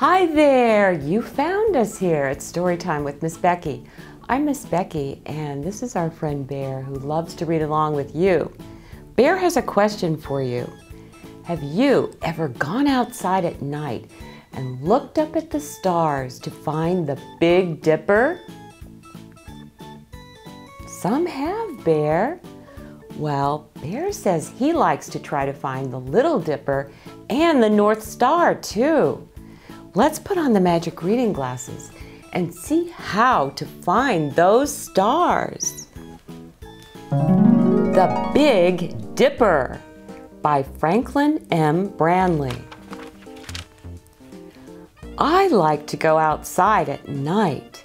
Hi there! You found us here at Storytime with Miss Becky. I'm Miss Becky, and this is our friend Bear who loves to read along with you. Bear has a question for you. Have you ever gone outside at night and looked up at the stars to find the Big Dipper? Some have, Bear. Well, Bear says he likes to try to find the Little Dipper and the North Star, too. Let's put on the magic reading glasses and see how to find those stars. The Big Dipper by Franklin M. Branley. I like to go outside at night.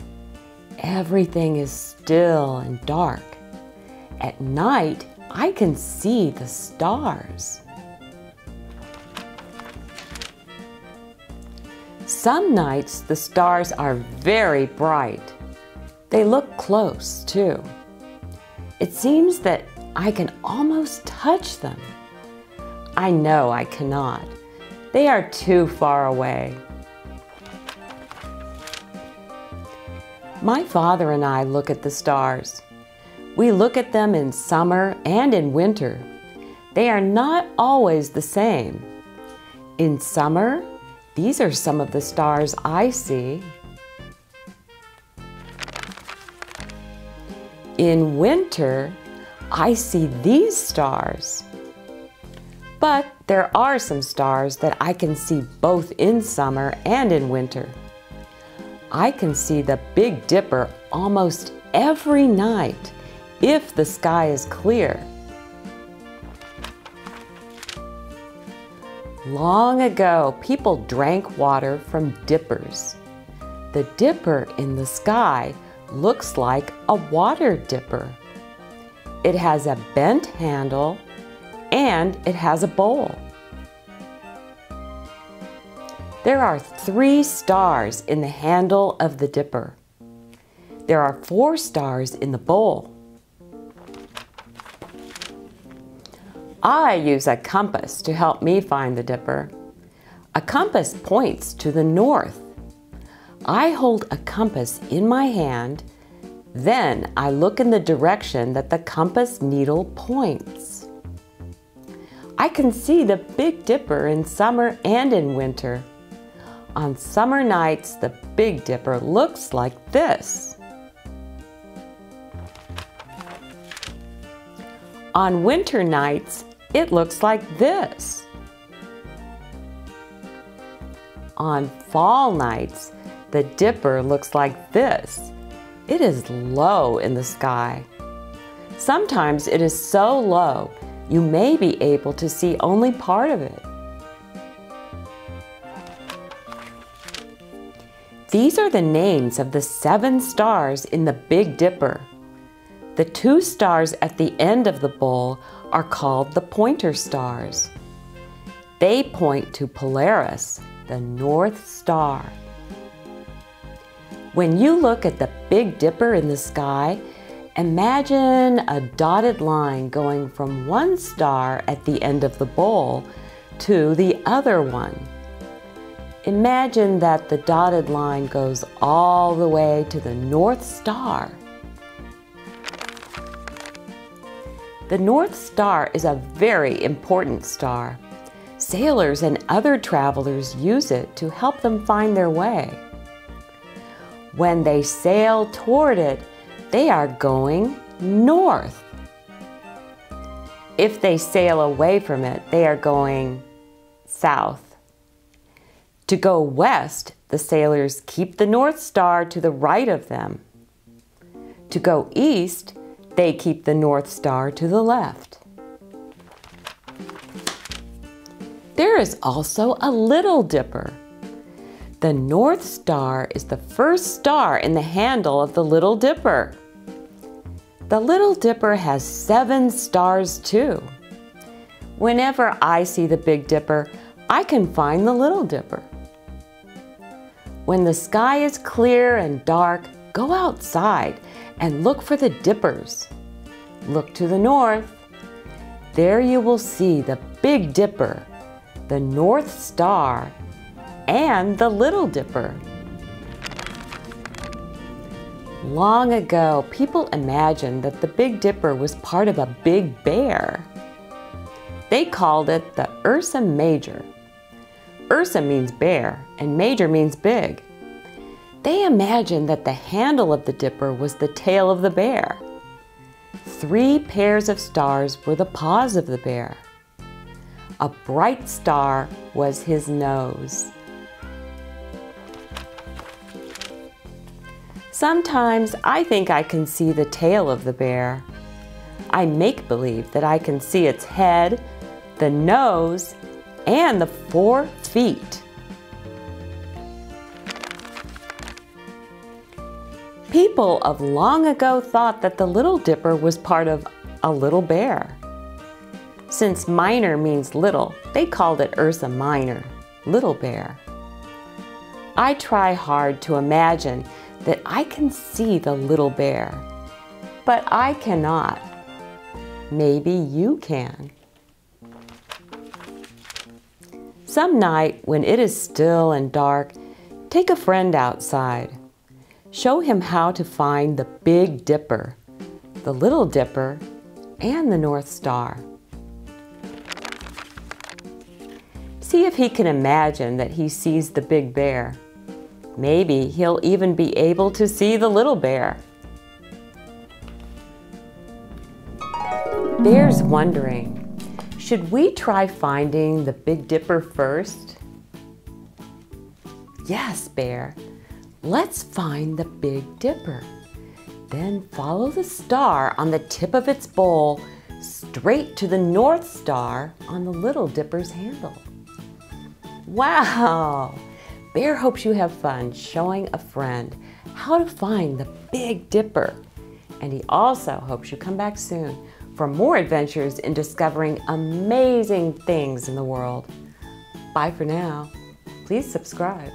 Everything is still and dark. At night, I can see the stars. Some nights the stars are very bright. They look close too. It seems that I can almost touch them. I know I cannot. They are too far away. My father and I look at the stars. We look at them in summer and in winter. They are not always the same. In summer, these are some of the stars I see. In winter, I see these stars. But there are some stars that I can see both in summer and in winter. I can see the Big Dipper almost every night if the sky is clear. Long ago, people drank water from dippers. The dipper in the sky looks like a water dipper. It has a bent handle and it has a bowl. There are three stars in the handle of the dipper. There are four stars in the bowl. I use a compass to help me find the dipper. A compass points to the north. I hold a compass in my hand, then I look in the direction that the compass needle points. I can see the Big Dipper in summer and in winter. On summer nights, the Big Dipper looks like this. On winter nights, it looks like this. On fall nights, the dipper looks like this. It is low in the sky. Sometimes it is so low, you may be able to see only part of it. These are the names of the seven stars in the Big Dipper. The two stars at the end of the bowl are called the pointer stars. They point to Polaris, the North Star. When you look at the Big Dipper in the sky, imagine a dotted line going from one star at the end of the bowl to the other one. Imagine that the dotted line goes all the way to the North Star. The North Star is a very important star. Sailors and other travelers use it to help them find their way. When they sail toward it, they are going north. If they sail away from it, they are going south. To go west, the sailors keep the North Star to the right of them. To go east, they keep the North Star to the left. There is also a Little Dipper. The North Star is the first star in the handle of the Little Dipper. The Little Dipper has seven stars too. Whenever I see the Big Dipper, I can find the Little Dipper. When the sky is clear and dark, go outside and look for the dippers. Look to the north. There you will see the Big Dipper, the North Star, and the Little Dipper. Long ago, people imagined that the Big Dipper was part of a big bear. They called it the Ursa Major. Ursa means bear and major means big. They imagined that the handle of the dipper was the tail of the bear. Three pairs of stars were the paws of the bear. A bright star was his nose. Sometimes I think I can see the tail of the bear. I make believe that I can see its head, the nose, and the four feet. People of long ago thought that the Little Dipper was part of a little bear. Since minor means little, they called it Ursa Minor, Little Bear. I try hard to imagine that I can see the little bear, but I cannot. Maybe you can. Some night when it is still and dark, take a friend outside. Show him how to find the Big Dipper, the Little Dipper, and the North Star. See if he can imagine that he sees the big bear. Maybe he'll even be able to see the little bear. Bear's wondering, should we try finding the Big Dipper first? Yes, Bear. Let's find the Big Dipper. Then follow the star on the tip of its bowl straight to the North Star on the Little Dipper's handle. Wow! Bear hopes you have fun showing a friend how to find the Big Dipper. And he also hopes you come back soon for more adventures in discovering amazing things in the world. Bye for now. Please subscribe.